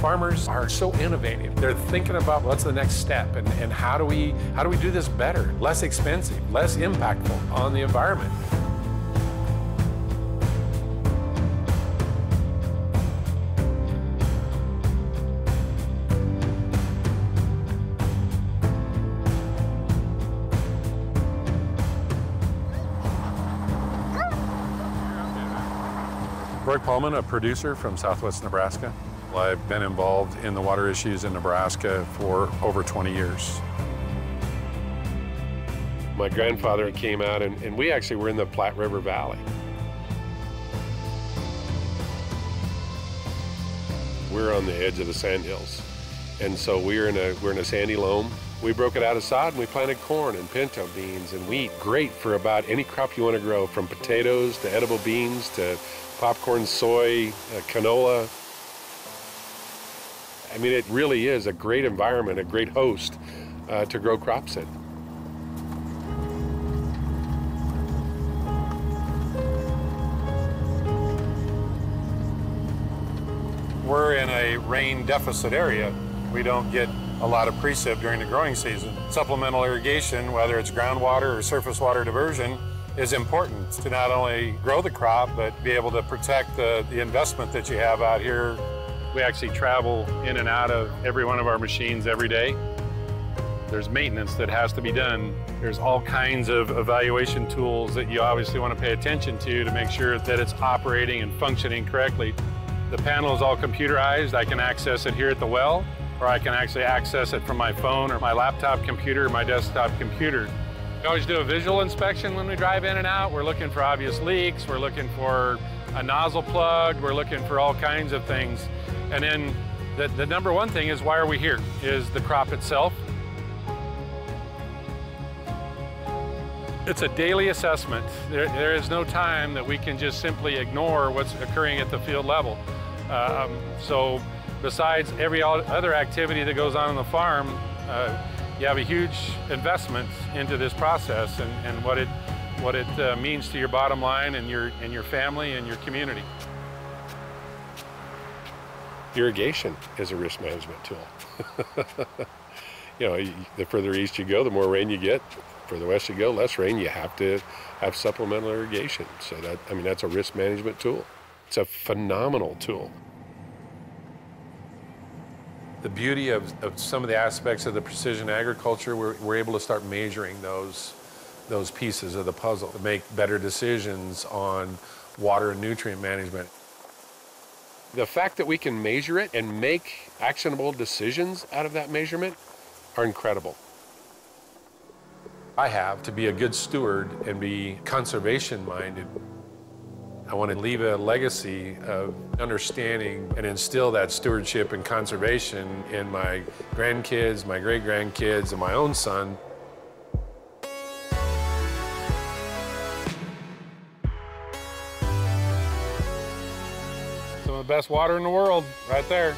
Farmers are so innovative. They're thinking about what's the next step and, and how do we how do we do this better, less expensive, less impactful on the environment. Roric Paulman, a producer from southwest Nebraska. I've been involved in the water issues in Nebraska for over 20 years. My grandfather came out, and, and we actually were in the Platte River Valley. We're on the edge of the sandhills, and so we're in a we're in a sandy loam. We broke it out of sod and we planted corn and pinto beans and wheat. Great for about any crop you want to grow, from potatoes to edible beans to popcorn, soy, uh, canola. I mean, it really is a great environment, a great host uh, to grow crops in. We're in a rain deficit area. We don't get a lot of precip during the growing season. Supplemental irrigation, whether it's groundwater or surface water diversion, is important to not only grow the crop, but be able to protect the, the investment that you have out here. We actually travel in and out of every one of our machines every day. There's maintenance that has to be done. There's all kinds of evaluation tools that you obviously want to pay attention to to make sure that it's operating and functioning correctly. The panel is all computerized. I can access it here at the well, or I can actually access it from my phone or my laptop computer or my desktop computer. We always do a visual inspection when we drive in and out. We're looking for obvious leaks. We're looking for a nozzle plug. We're looking for all kinds of things. And then the, the number one thing is why are we here? Is the crop itself. It's a daily assessment. There, there is no time that we can just simply ignore what's occurring at the field level. Um, so besides every other activity that goes on on the farm, uh, you have a huge investment into this process and, and what it, what it uh, means to your bottom line and your, and your family and your community. Irrigation is a risk management tool. you know, the further east you go, the more rain you get. Further west you go, less rain. You have to have supplemental irrigation. So that, I mean, that's a risk management tool. It's a phenomenal tool the beauty of, of some of the aspects of the precision agriculture, we're, we're able to start measuring those, those pieces of the puzzle to make better decisions on water and nutrient management. The fact that we can measure it and make actionable decisions out of that measurement are incredible. I have to be a good steward and be conservation minded. I want to leave a legacy of understanding and instill that stewardship and conservation in my grandkids, my great grandkids, and my own son. Of the best water in the world, right there.